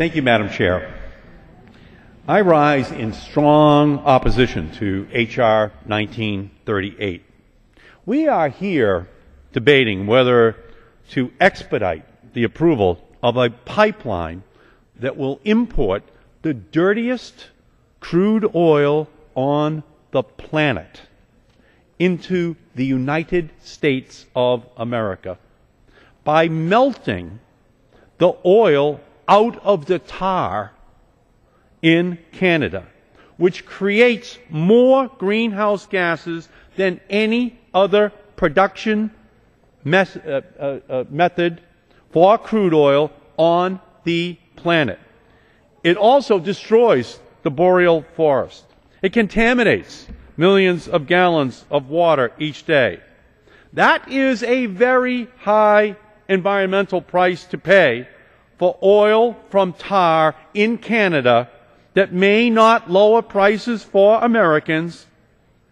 Thank you, Madam Chair. I rise in strong opposition to H.R. 1938. We are here debating whether to expedite the approval of a pipeline that will import the dirtiest crude oil on the planet into the United States of America by melting the oil out of the tar in Canada, which creates more greenhouse gases than any other production mes- uh, uh, uh, method for crude oil on the planet. It also destroys the boreal forest. It contaminates millions of gallons of water each day. That is a very high environmental price to pay for oil from tar in Canada that may not lower prices for Americans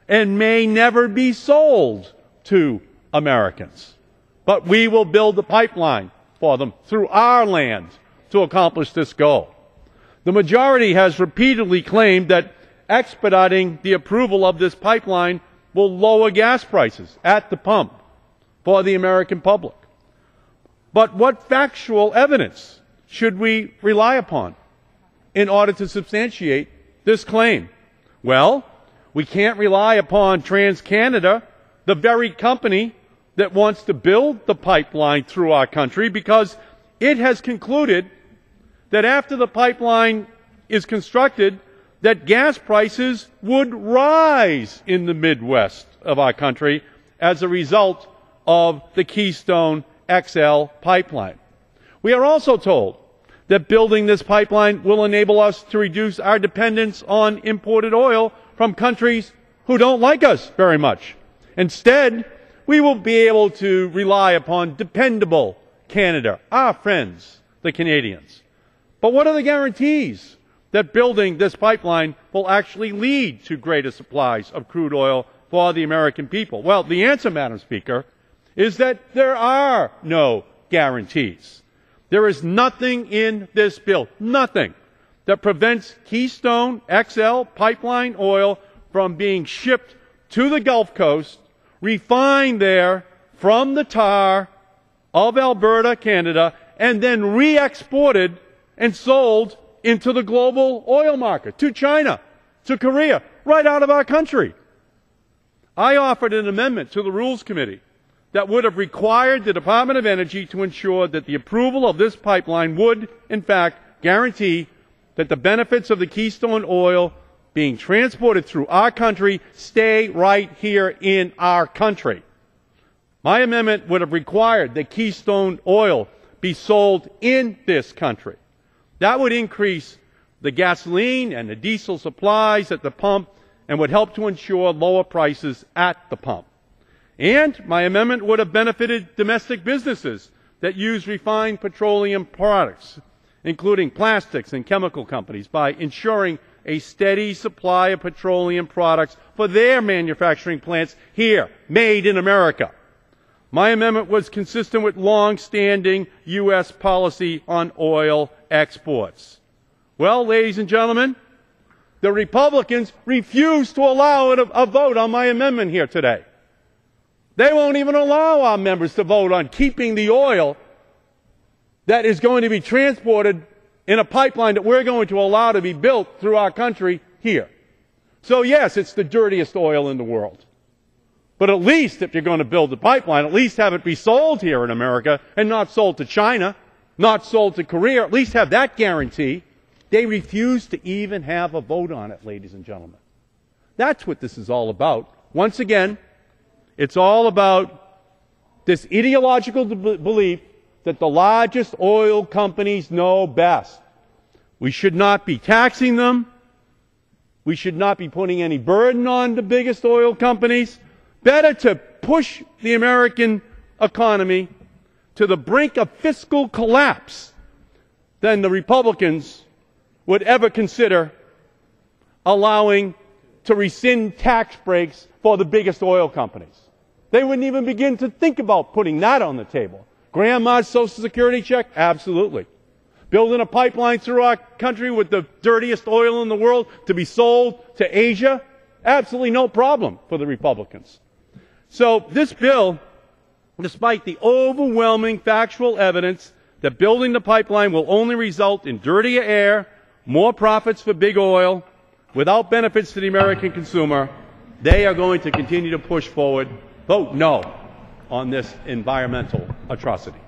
and may never be sold to Americans. But we will build the pipeline for them through our land to accomplish this goal. The majority has repeatedly claimed that expediting the approval of this pipeline will lower gas prices at the pump for the American public. But what factual evidence should we rely upon in order to substantiate this claim? Well, we can't rely upon TransCanada, the very company that wants to build the pipeline through our country, because it has concluded that after the pipeline is constructed, that gas prices would rise in the Midwest of our country as a result of the Keystone XL pipeline. We are also told that building this pipeline will enable us to reduce our dependence on imported oil from countries who don't like us very much. Instead, we will be able to rely upon dependable Canada, our friends, the Canadians. But what are the guarantees that building this pipeline will actually lead to greater supplies of crude oil for the American people? Well, the answer, Madam Speaker, is that there are no guarantees. There is nothing in this bill, nothing, that prevents Keystone XL pipeline oil from being shipped to the Gulf Coast, refined there from the tar of Alberta, Canada, and then re-exported and sold into the global oil market, to China, to Korea, right out of our country. I offered an amendment to the Rules Committee that would have required the Department of Energy to ensure that the approval of this pipeline would, in fact, guarantee that the benefits of the Keystone oil being transported through our country stay right here in our country. My amendment would have required that Keystone oil be sold in this country. That would increase the gasoline and the diesel supplies at the pump and would help to ensure lower prices at the pump. And my amendment would have benefited domestic businesses that use refined petroleum products, including plastics and chemical companies, by ensuring a steady supply of petroleum products for their manufacturing plants here, made in America. My amendment was consistent with long-standing U.S. policy on oil exports. Well, ladies and gentlemen, the Republicans refuse to allow a vote on my amendment here today. They won't even allow our members to vote on keeping the oil that is going to be transported in a pipeline that we're going to allow to be built through our country here. So yes, it's the dirtiest oil in the world. But at least if you're going to build the pipeline, at least have it be sold here in America and not sold to China, not sold to Korea. At least have that guarantee. They refuse to even have a vote on it, ladies and gentlemen. That's what this is all about. Once again, it's all about this ideological belief that the largest oil companies know best. We should not be taxing them. We should not be putting any burden on the biggest oil companies. Better to push the American economy to the brink of fiscal collapse than the Republicans would ever consider allowing to rescind tax breaks for the biggest oil companies. They wouldn't even begin to think about putting that on the table. Grandma's Social Security check? Absolutely. building a pipeline through our country with the dirtiest oil in the world to be sold to Asia, absolutely no problem for the Republicans. So this bill, despite the overwhelming factual evidence that building the pipeline will only result in dirtier air, more profits for big oil, without benefits to the American consumer, they are going to continue to push forward. Vote no on this environmental atrocity.